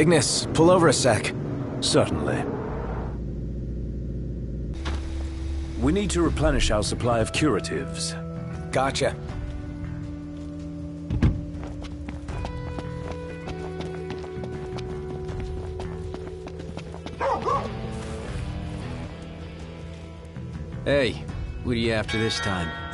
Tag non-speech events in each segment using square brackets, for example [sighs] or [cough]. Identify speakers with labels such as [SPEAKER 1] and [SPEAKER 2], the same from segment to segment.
[SPEAKER 1] Ignis, pull over a sec.
[SPEAKER 2] Certainly. We need to replenish our supply of curatives.
[SPEAKER 1] Gotcha.
[SPEAKER 3] Hey, what are you after this time?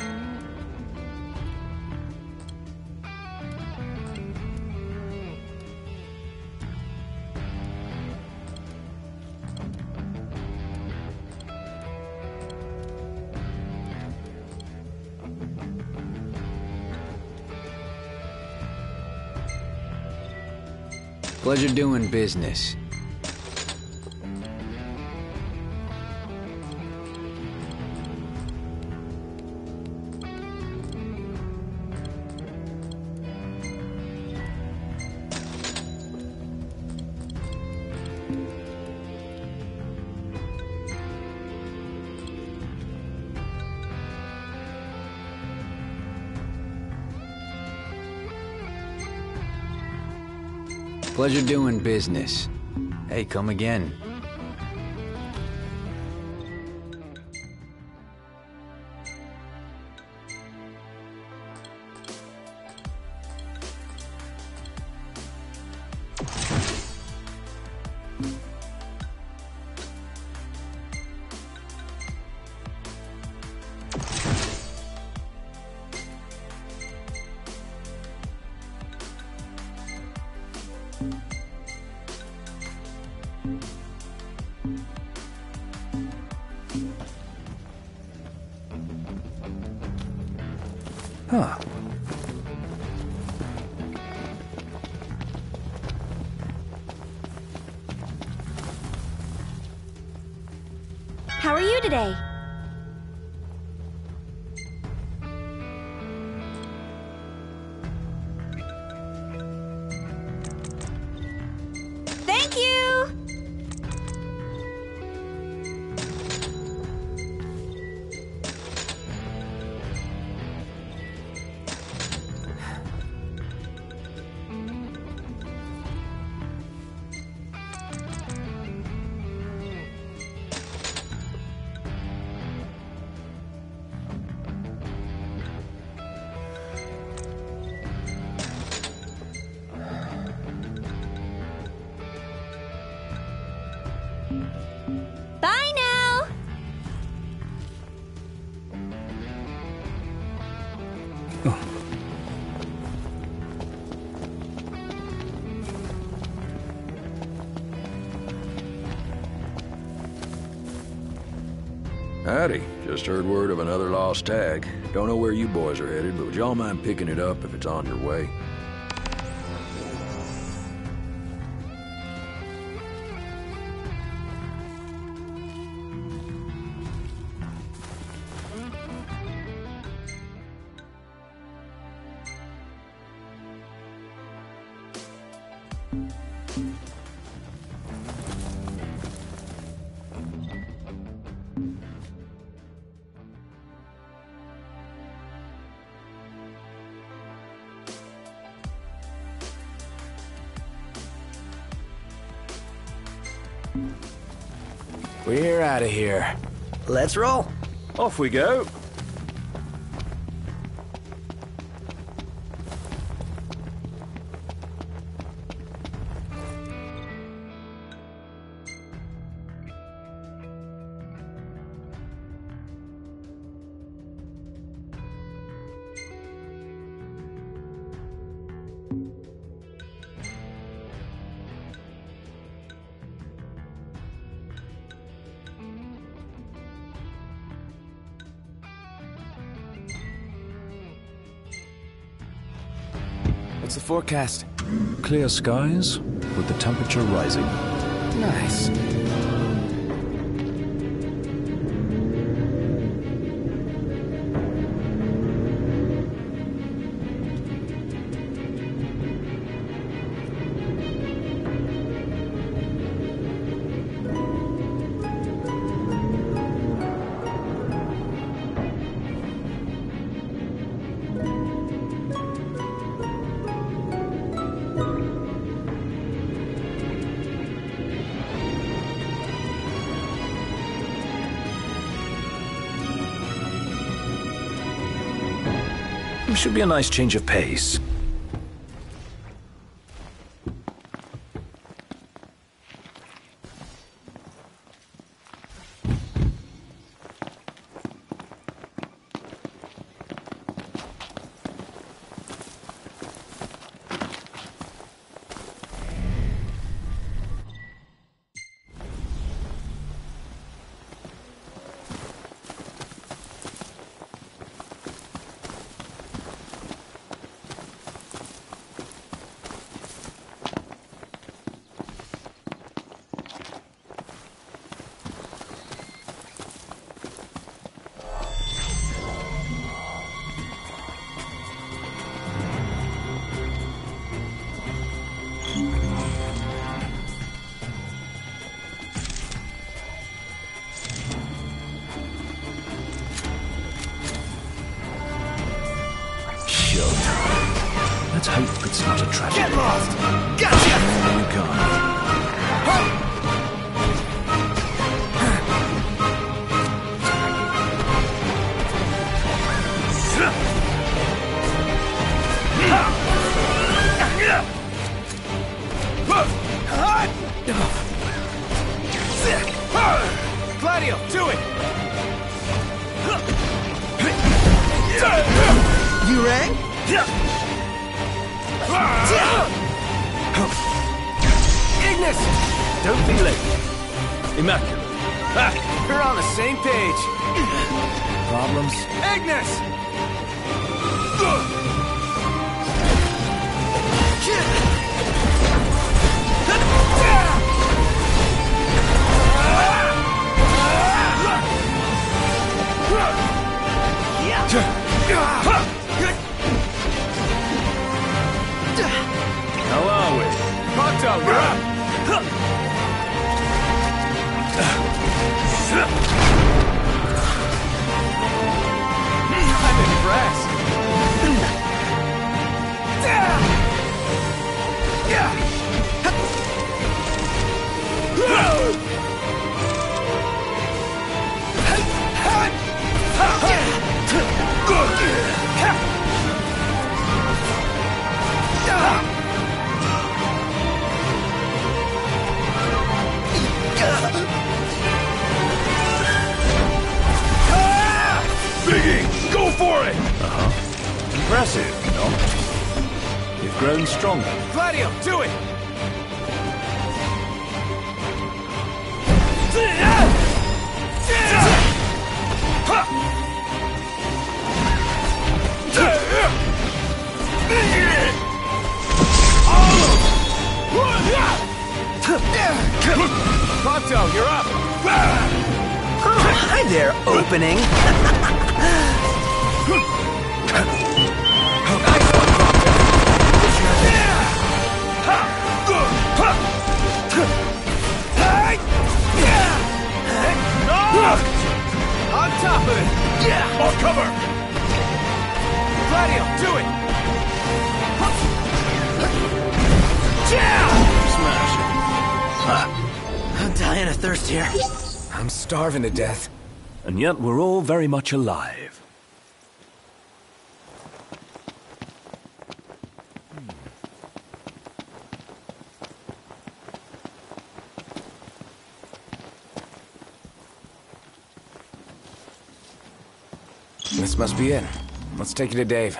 [SPEAKER 3] Pleasure doing business.
[SPEAKER 4] Pleasure doing business. Hey, come again.
[SPEAKER 5] Howdy. Just heard word of another lost tag. Don't know where you boys are headed, but would y'all mind picking it up if it's on your way?
[SPEAKER 2] Let's roll. Off we go.
[SPEAKER 1] Forecast?
[SPEAKER 2] Clear skies with the temperature rising.
[SPEAKER 1] Nice.
[SPEAKER 2] Should be a nice change of pace.
[SPEAKER 1] Do it! Prompto, you're up!
[SPEAKER 6] Hi there, opening. [laughs]
[SPEAKER 5] cover!
[SPEAKER 1] Gladio, do it! Down! Smash!
[SPEAKER 6] I'm dying of thirst here.
[SPEAKER 1] I'm starving to death.
[SPEAKER 2] And yet we're all very much alive.
[SPEAKER 1] Must be it. Let's take you to Dave.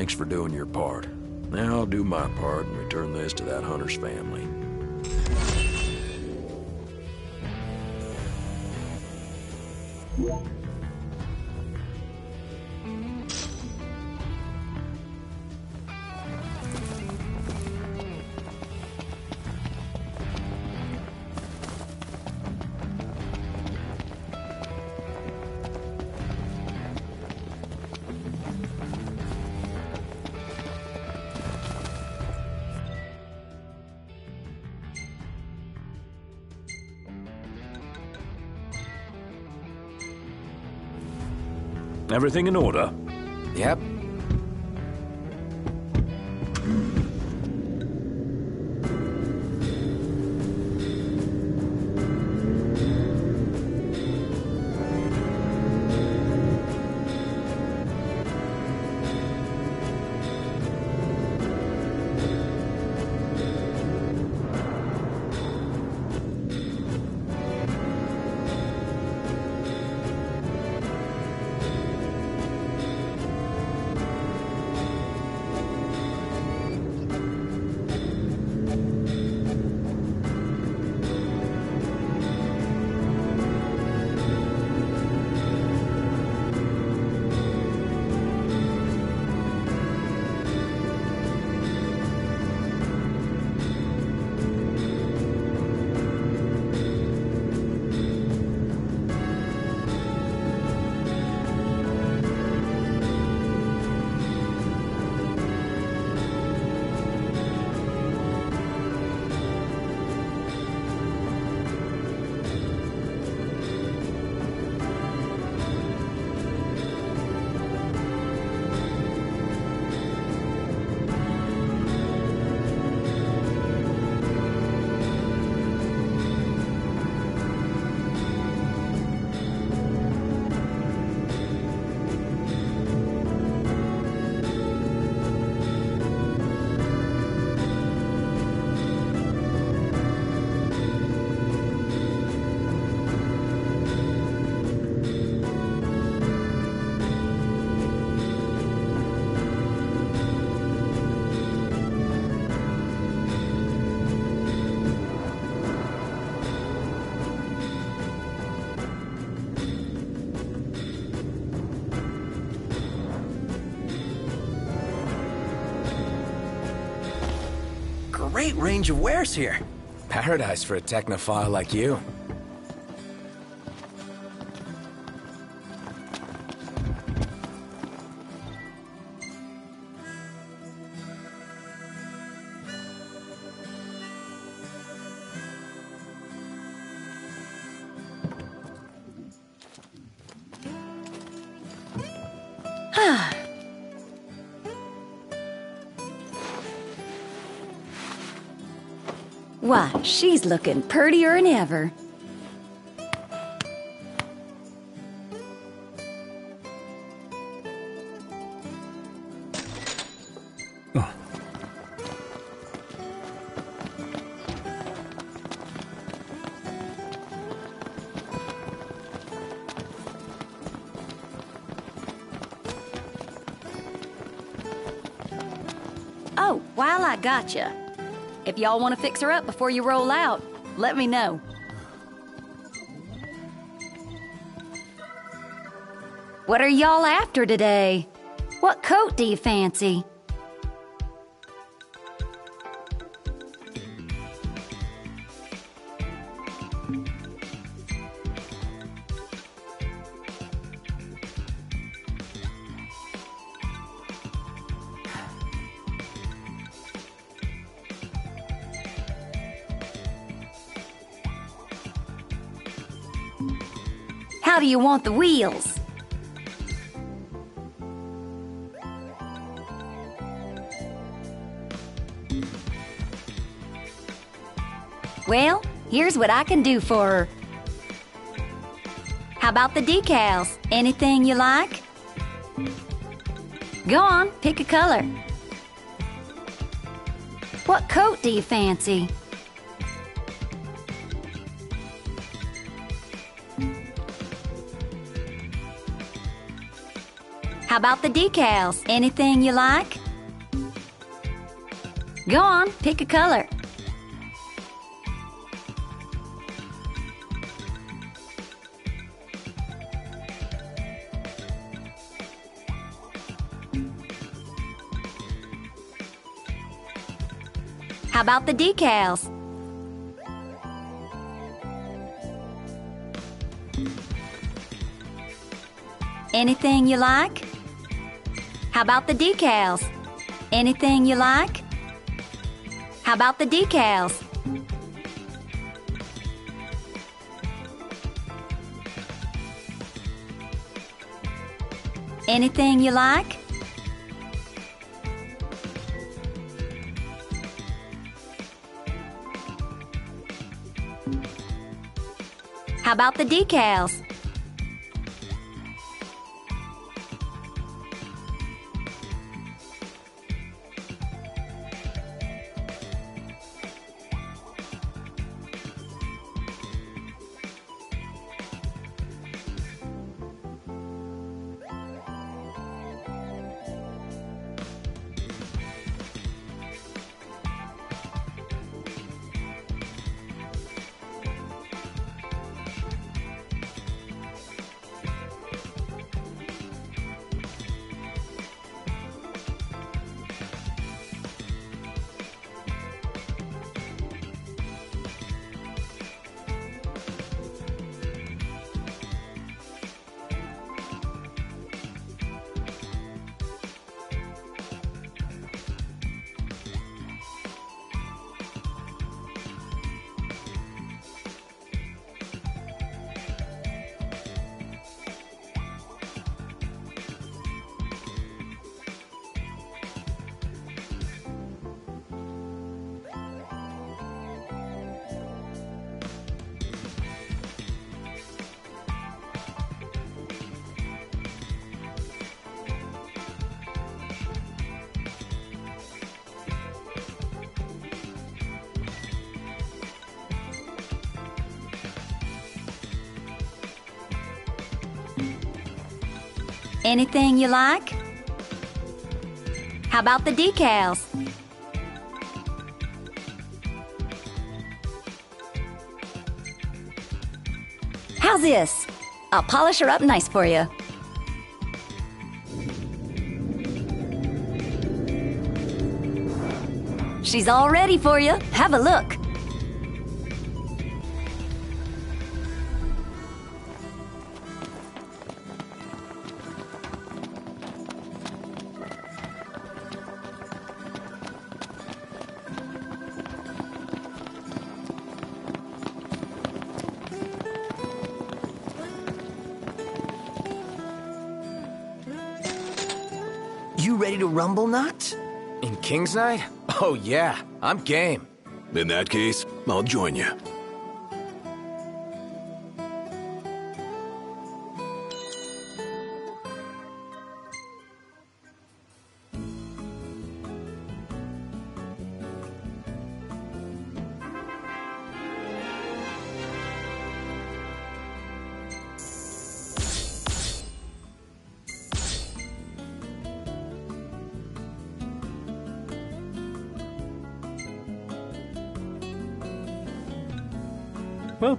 [SPEAKER 5] Thanks for doing your part. Now I'll do my part and return this to that hunter's family.
[SPEAKER 2] Everything in order?
[SPEAKER 6] Great range of wares here.
[SPEAKER 1] Paradise for a technophile like you.
[SPEAKER 4] Why, she's looking purtier than ever. Oh, while I got you, if y'all want to fix her up before you roll out, let me know. What are y'all after today? What coat do you fancy? You want the wheels? Well, here's what I can do for her. How about the decals? Anything you like? Go on, pick a color. What coat do you fancy? How about the decals? Anything you like? Go on, pick a color. How about the decals? Anything you like? How about the decals? Anything you like? How about the decals? Anything you like? How about the decals? Anything you like? How about the decals? How's this? I'll polish her up nice for you. She's all ready for you. Have a look.
[SPEAKER 6] Rumble, Noct?
[SPEAKER 1] In King's Knight? Oh, yeah. I'm game.
[SPEAKER 7] In that case, I'll join you.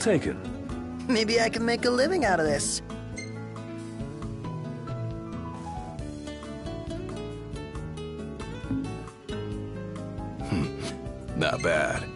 [SPEAKER 2] Taken.
[SPEAKER 6] Maybe I can make a living out of this.
[SPEAKER 7] Hmm, not bad.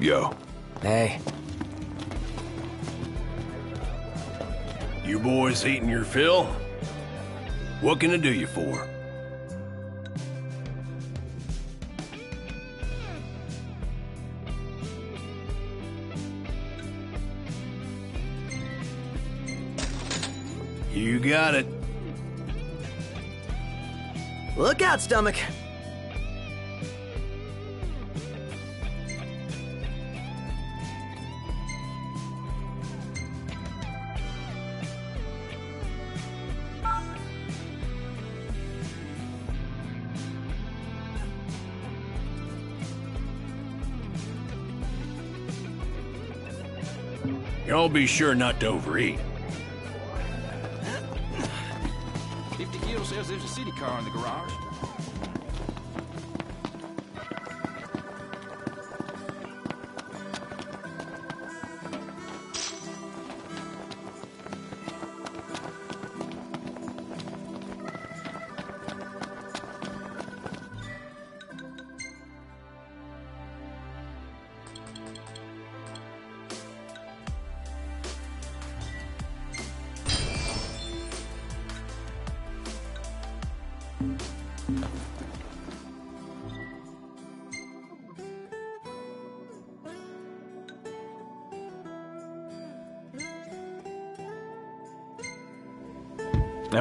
[SPEAKER 7] Go.
[SPEAKER 1] Hey,
[SPEAKER 8] You boys eating your fill? What can I do you for? You got it.
[SPEAKER 6] Look out, stomach.
[SPEAKER 8] Y'all be sure not to overeat.
[SPEAKER 9] 50 Gil says there's a city car in the garage.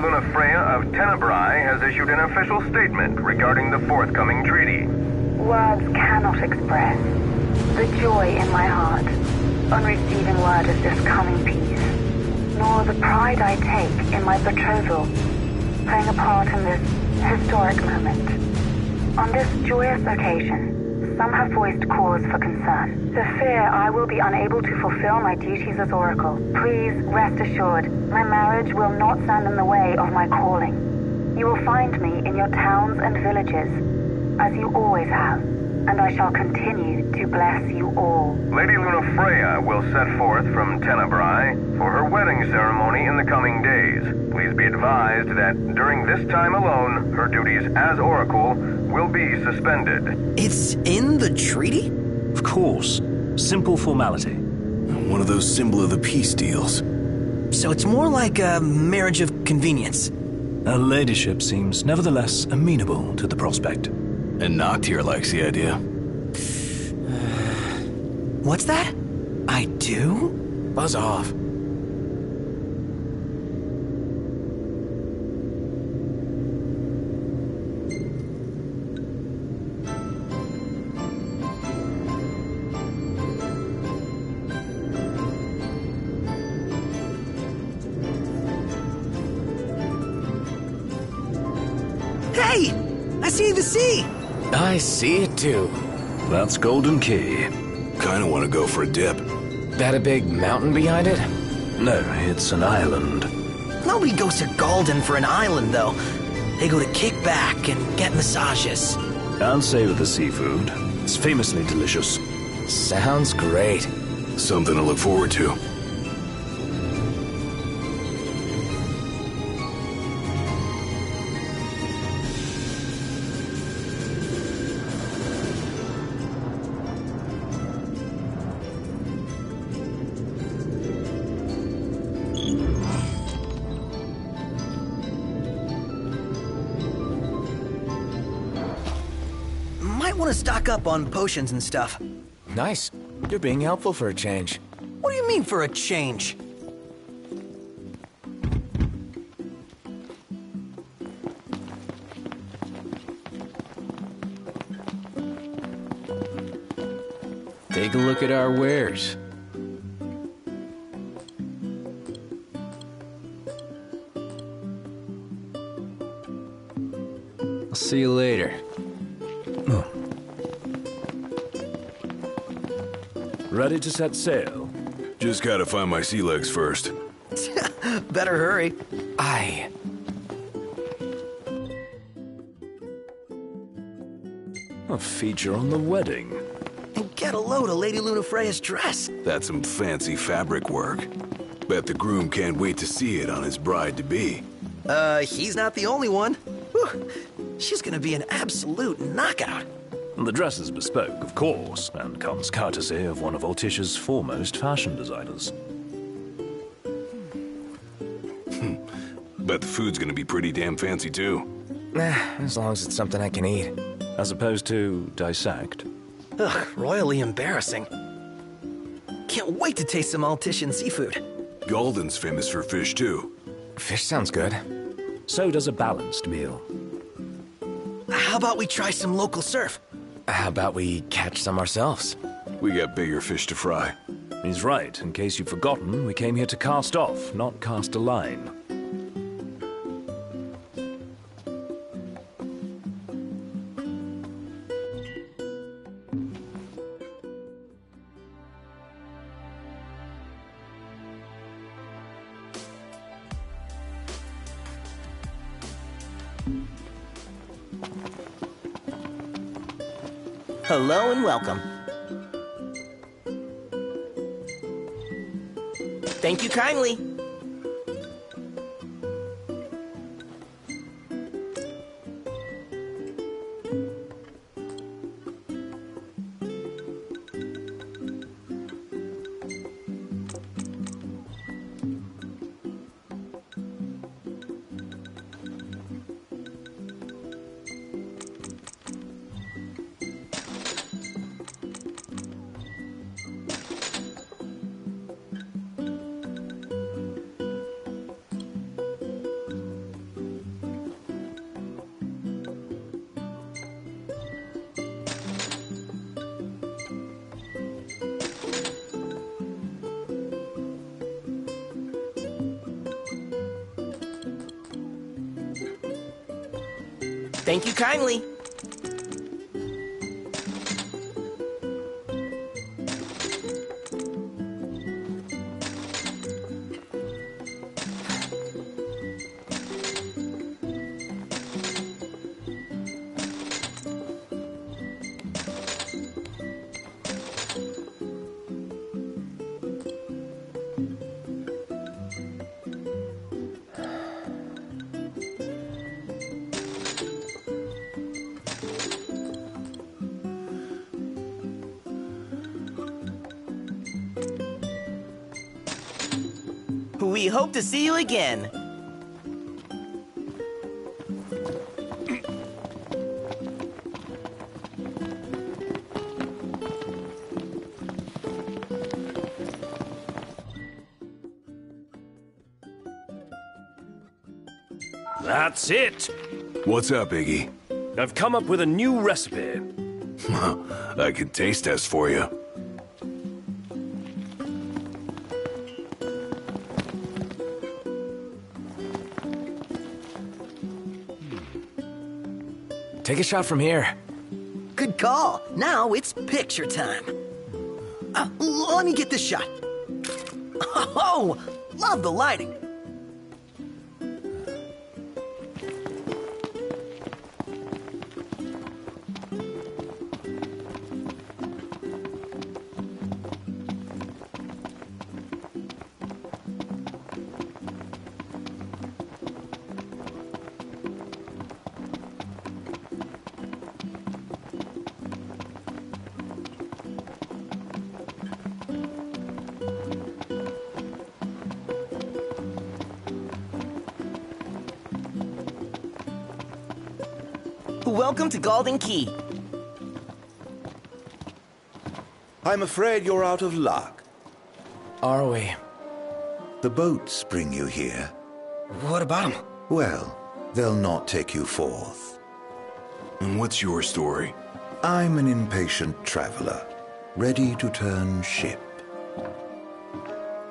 [SPEAKER 10] Luna Freya of Tenebrae has issued an official statement regarding the forthcoming treaty.
[SPEAKER 11] Words cannot express the joy in my heart on receiving word of this coming peace, nor the pride I take in my betrothal playing a part in this historic moment. On this joyous occasion, some have voiced cause for concern. The fear I will be unable to fulfill my duties as Oracle. Please rest assured, my marriage will not stand in the way of my calling. You will find me in your towns and villages, as you always have, and I shall continue to bless you all.
[SPEAKER 10] Lady Luna Freya will set forth from Tenebrae for her wedding ceremony in the coming days. Please be advised that during this time alone, her duties as Oracle will be suspended.
[SPEAKER 6] It's in the treaty?
[SPEAKER 2] Of course. Simple formality.
[SPEAKER 7] One of those symbol of the peace deals.
[SPEAKER 6] So it's more like a marriage of convenience.
[SPEAKER 2] Her ladyship seems nevertheless amenable to the prospect.
[SPEAKER 7] And Noct here likes the idea. [sighs]
[SPEAKER 6] What's that? I do?
[SPEAKER 1] Buzz off. Too.
[SPEAKER 2] That's Galdin Quay.
[SPEAKER 7] Kinda wanna go for a dip.
[SPEAKER 1] That a big mountain behind it?
[SPEAKER 2] No, it's an island.
[SPEAKER 6] Nobody goes to Galdin for an island, though. They go to kick back and get massages.
[SPEAKER 2] And savor the seafood. It's famously delicious.
[SPEAKER 1] Sounds great.
[SPEAKER 7] Something to look forward to.
[SPEAKER 6] Stock up on potions and stuff.
[SPEAKER 1] Nice. You're being helpful for a change.
[SPEAKER 6] What do you mean for a change?
[SPEAKER 12] Take a look at our wares. I'll see you later.
[SPEAKER 2] Ready to set sail?
[SPEAKER 7] Just gotta find my sea legs first. [laughs]
[SPEAKER 6] Better hurry.
[SPEAKER 1] Aye.
[SPEAKER 2] A feature on the wedding.
[SPEAKER 6] And get a load of Lady Lunafreya's dress.
[SPEAKER 7] That's some fancy fabric work. Bet the groom can't wait to see it on his bride-to-be.
[SPEAKER 6] Uh, he's not the only one. Whew. She's gonna be an absolute knockout.
[SPEAKER 2] The dress is bespoke, of course, and comes courtesy of one of Altissia's foremost fashion designers.
[SPEAKER 7] Bet the food's gonna be pretty damn fancy too.
[SPEAKER 1] Eh, as long as it's something I can eat.
[SPEAKER 2] As opposed to dissect.
[SPEAKER 6] Ugh, royally embarrassing. Can't wait to taste some Altissian seafood.
[SPEAKER 7] Galdin's famous for fish too.
[SPEAKER 1] Fish sounds good.
[SPEAKER 2] So does a balanced meal.
[SPEAKER 6] How about we try some local surf?
[SPEAKER 1] How about we catch some ourselves?
[SPEAKER 7] We got bigger fish to fry.
[SPEAKER 2] He's right. In case you've forgotten, we came here to cast off, not cast a line.
[SPEAKER 6] Hello and welcome. Thank you kindly. We hope to see you again.
[SPEAKER 2] That's it!
[SPEAKER 7] What's up, Iggy?
[SPEAKER 2] I've come up with a new recipe. [laughs]
[SPEAKER 7] I can taste test for you.
[SPEAKER 1] Take a shot from here.
[SPEAKER 6] Good call. Now it's picture time. Uh, let me get this shot. [laughs] Oh, love the lighting. Welcome to Galdin Quay.
[SPEAKER 13] I'm afraid you're out of luck.
[SPEAKER 1] Are we?
[SPEAKER 13] The boats bring you here.
[SPEAKER 6] What about them?
[SPEAKER 13] Well, they'll not take you forth.
[SPEAKER 7] And what's your story?
[SPEAKER 13] I'm an impatient traveler, ready to turn ship.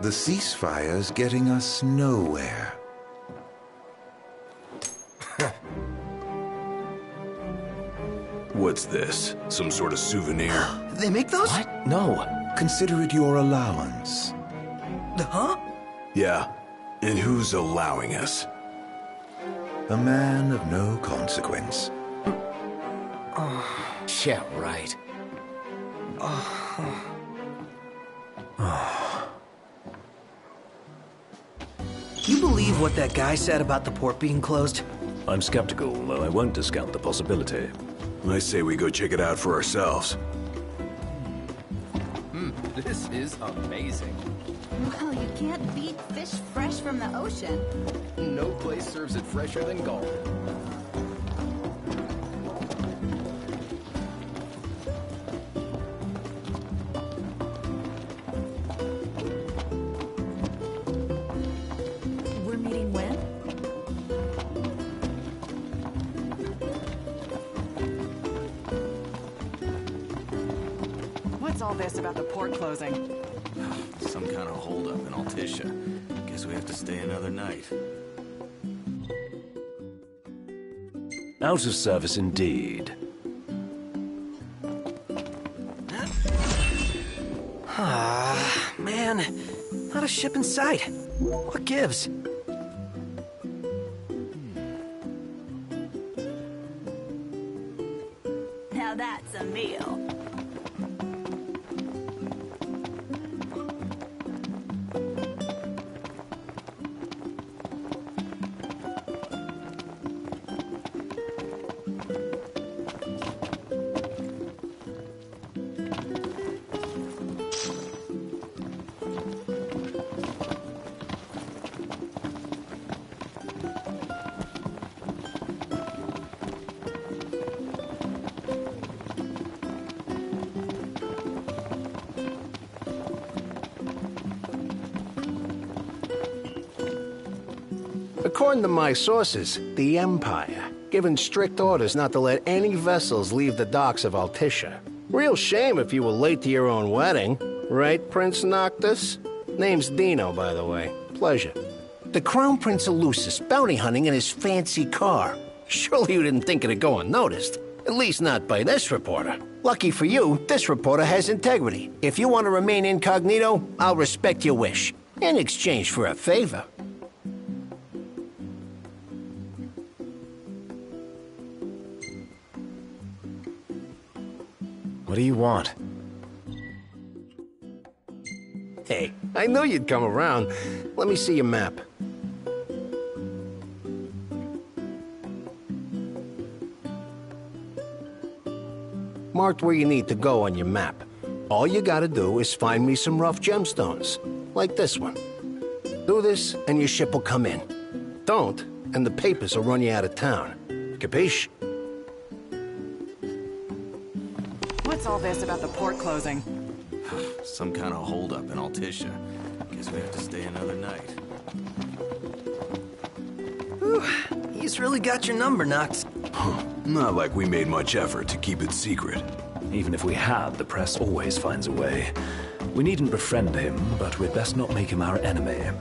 [SPEAKER 13] The ceasefire's getting us nowhere.
[SPEAKER 7] What's this? Some sort of souvenir? [gasps]
[SPEAKER 6] They make those?
[SPEAKER 1] What? No.
[SPEAKER 13] Consider it your allowance.
[SPEAKER 6] Huh?
[SPEAKER 7] Yeah. And who's allowing us?
[SPEAKER 13] A man of no consequence. [sighs]
[SPEAKER 1] Yeah, right.
[SPEAKER 6] You believe what that guy said about the port being closed?
[SPEAKER 2] I'm skeptical, though I won't discount the possibility.
[SPEAKER 7] I say we go check it out for ourselves.
[SPEAKER 9] Hmm, this is amazing.
[SPEAKER 14] Well, you can't beat fish fresh from the ocean.
[SPEAKER 9] No place serves it fresher than Galt.
[SPEAKER 15] What's all this about the port closing?
[SPEAKER 12] Some kind of holdup in Altissia. Guess we have to stay another night.
[SPEAKER 2] Out of service indeed.
[SPEAKER 6] Ah, man. Not a ship in sight. What gives?
[SPEAKER 16] According to my sources, the Empire given strict orders not to let any vessels leave the docks of Altissia. Real shame if you were late to your own wedding, right, Prince Noctis? Name's Dino, by the way. Pleasure. The Crown Prince Lucis bounty hunting in his fancy car. Surely you didn't think it'd go unnoticed. At least not by this reporter. Lucky for you, this reporter has integrity. If you want to remain incognito, I'll respect your wish. In exchange for a favor.
[SPEAKER 1] What do you want?
[SPEAKER 16] Hey, I know you'd come around. Let me see your map. Marked where you need to go on your map. All you gotta do is find me some rough gemstones, like this one. Do this, and your ship will come in. Don't, and the papers will run you out of town. Capiche?
[SPEAKER 15] All this about the port closing? [sighs]
[SPEAKER 12] Some kind of holdup in Altissia. Guess we have to stay another night.
[SPEAKER 6] Whew, he's really got your number, Noct. [sighs]
[SPEAKER 7] Not like we made much effort to keep it secret.
[SPEAKER 2] Even if we had, the press always finds a way. We needn't befriend him, but we'd best not make him our enemy.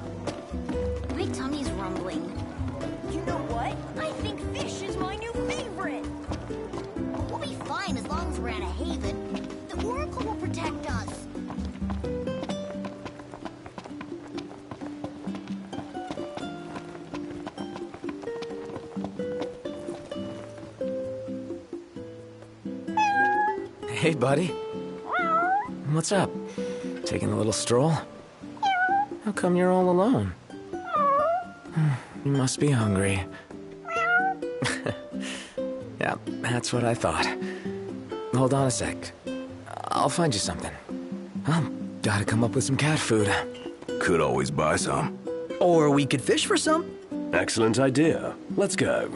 [SPEAKER 1] What's up? Taking a little stroll? How come you're all alone? Hmm, You must be hungry. [laughs] yeah, that's what I thought. Hold on a sec. I'll find you something. Oh, gotta come up with some cat food.
[SPEAKER 7] Could always buy some.
[SPEAKER 6] Or we could fish for some.
[SPEAKER 2] Excellent idea. Let's go.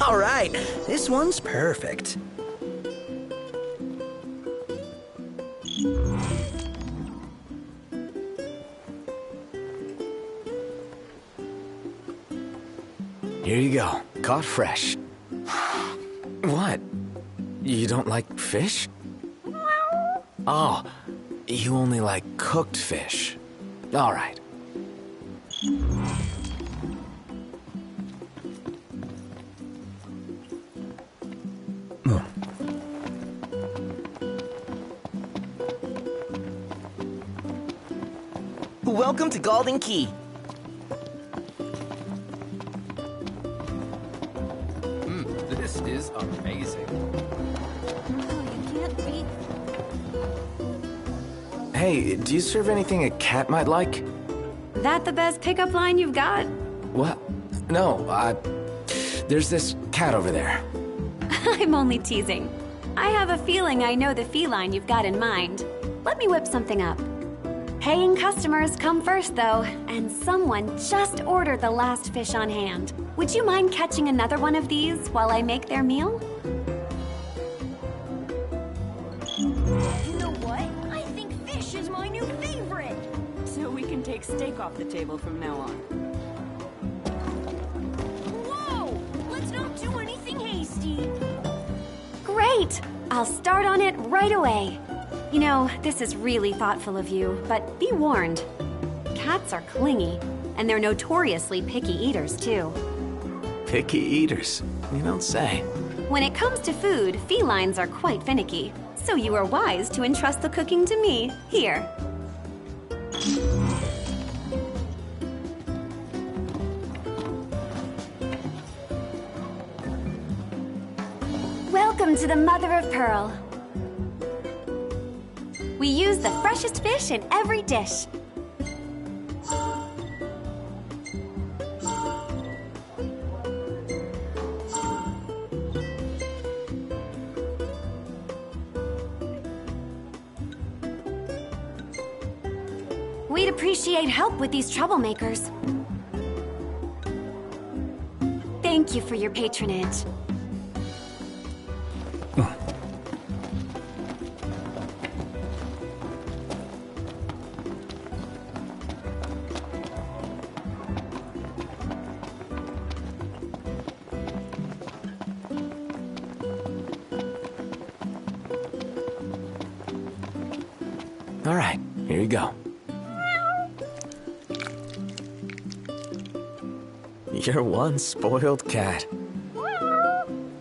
[SPEAKER 2] [laughs]
[SPEAKER 6] All right, this one's perfect.
[SPEAKER 1] Here you go. Caught fresh. [sighs] What? You don't like fish? Oh, you only like cooked fish. All right.
[SPEAKER 6] Welcome to Galdin Quay.
[SPEAKER 9] Mm, this is amazing.
[SPEAKER 1] Hey, do you serve anything a cat might like?
[SPEAKER 4] That the best pickup line you've got?
[SPEAKER 1] What? No, I. There's this cat over there. [laughs]
[SPEAKER 4] I'm only teasing. I have a feeling I know the feline you've got in mind. Let me whip something up. Paying customers come first, though, and someone just ordered the last fish on hand. Would you mind catching another one of these while I make their meal?
[SPEAKER 14] You know what? I think fish is my new favorite.
[SPEAKER 15] So we can take steak off the table from now on.
[SPEAKER 14] Whoa! Let's not do anything hasty.
[SPEAKER 4] Great! I'll start on it right away. You know, this is really thoughtful of you, but be warned. Cats are clingy, and they're notoriously picky eaters, too.
[SPEAKER 1] Picky eaters. You don't say.
[SPEAKER 4] When it comes to food, felines are quite finicky, so you are wise to entrust the cooking to me. Here. Welcome to the Mother of Pearl. We use the freshest fish in every dish. We'd appreciate help with these troublemakers. Thank you for your patronage.
[SPEAKER 1] You're one spoiled cat.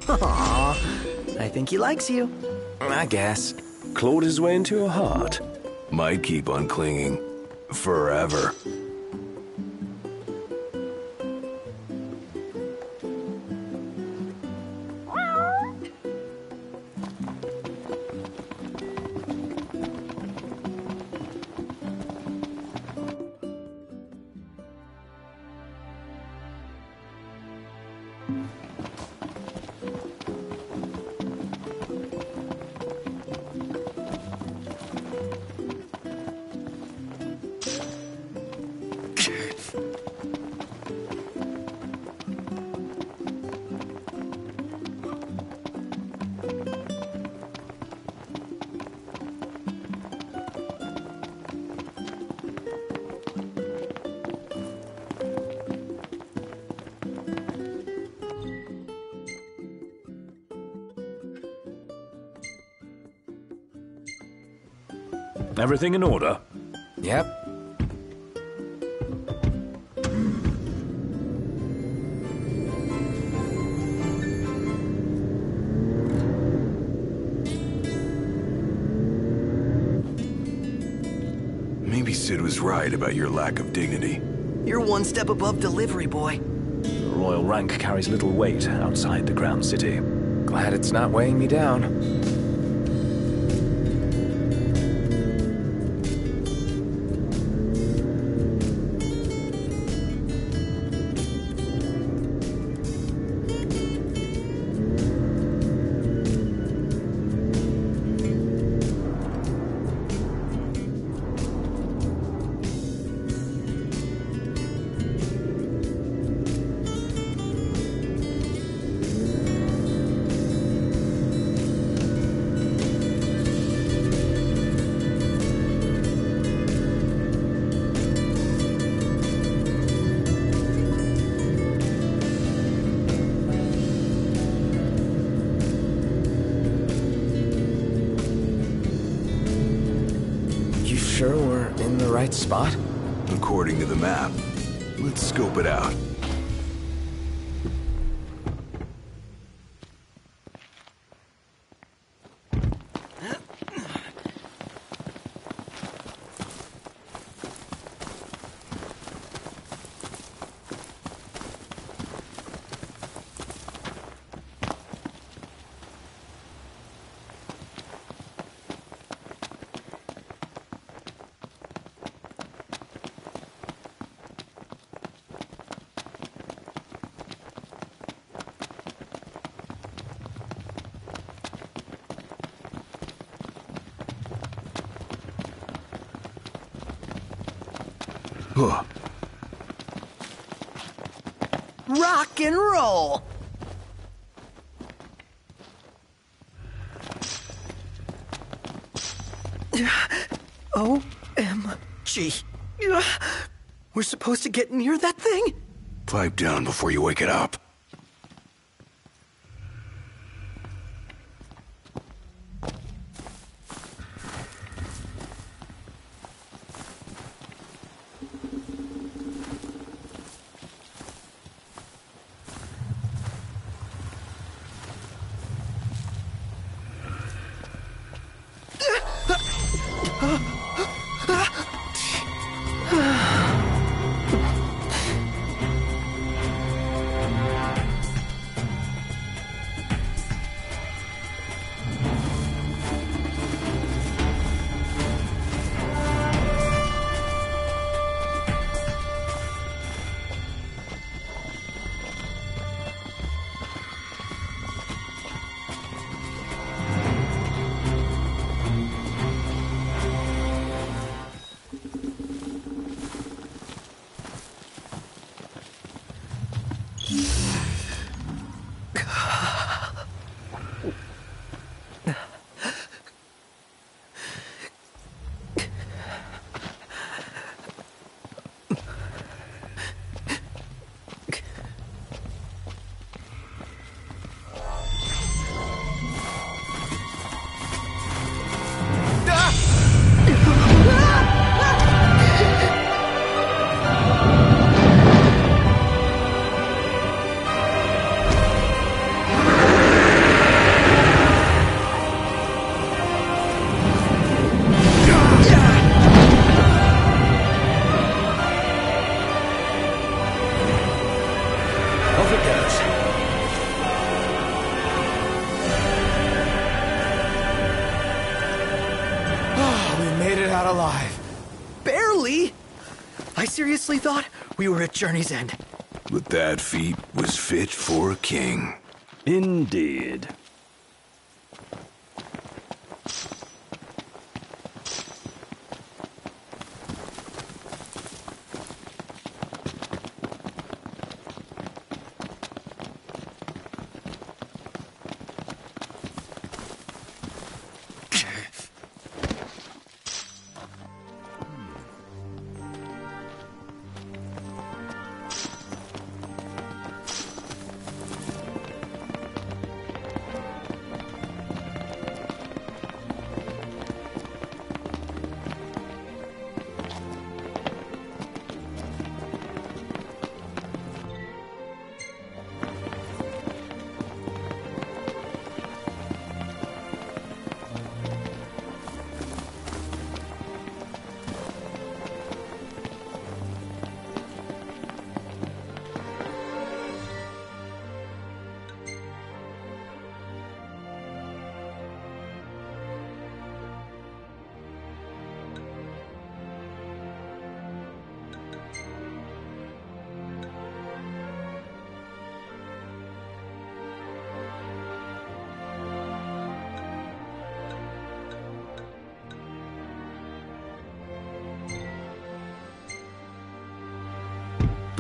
[SPEAKER 6] Aww, I think he likes you.
[SPEAKER 1] I guess.
[SPEAKER 2] Clawed his way into her heart.
[SPEAKER 7] Might keep on clinging. Forever.
[SPEAKER 2] Everything in order?
[SPEAKER 1] Yep.
[SPEAKER 7] Maybe Cid was right about your lack of dignity.
[SPEAKER 6] You're one step above delivery boy.
[SPEAKER 2] The royal rank carries little weight outside the Crown City.
[SPEAKER 1] Glad it's not weighing me down. Right spot?
[SPEAKER 7] According to the map. Let's scope it out. Huh.
[SPEAKER 6] Rock and roll! OMG. We're supposed to get near that thing?
[SPEAKER 7] Pipe down before you wake it up.
[SPEAKER 1] We
[SPEAKER 6] were at Journey's End.
[SPEAKER 7] But that feat was fit for a king.
[SPEAKER 2] Indeed.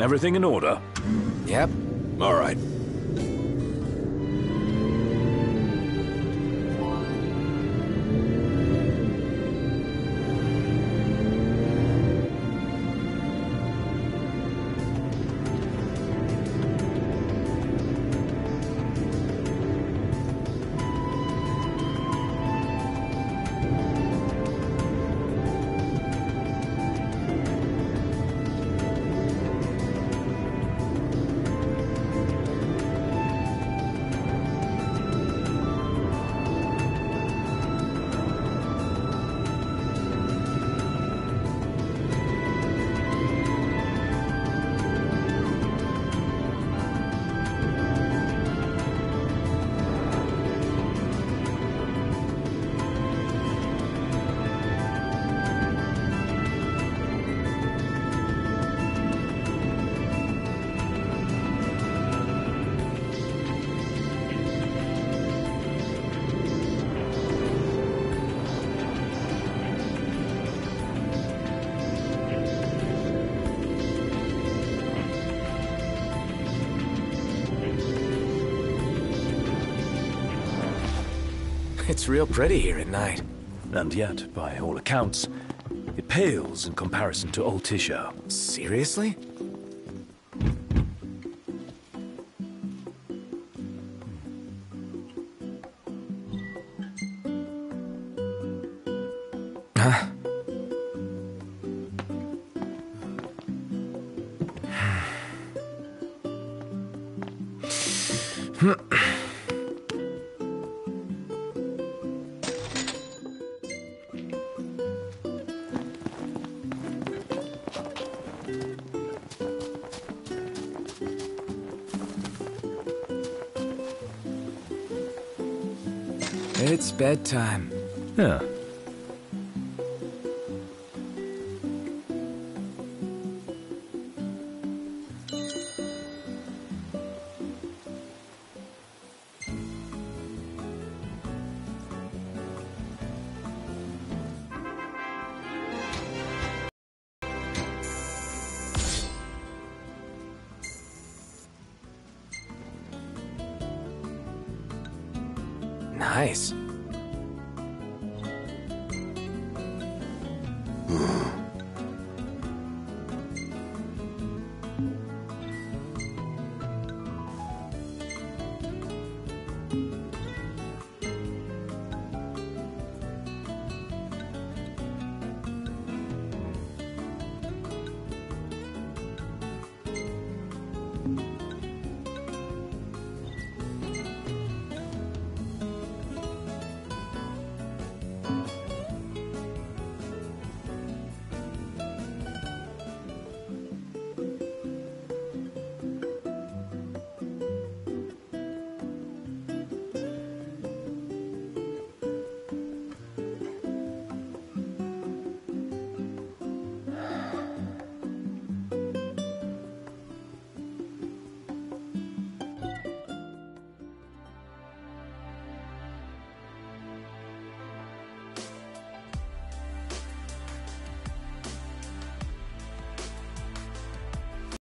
[SPEAKER 2] Everything in order?
[SPEAKER 1] Yep.
[SPEAKER 7] All right.
[SPEAKER 1] It's real pretty here at night.
[SPEAKER 2] And yet, by all accounts, it pales in comparison to Altissia.
[SPEAKER 1] Seriously? It's bedtime.
[SPEAKER 2] Yeah.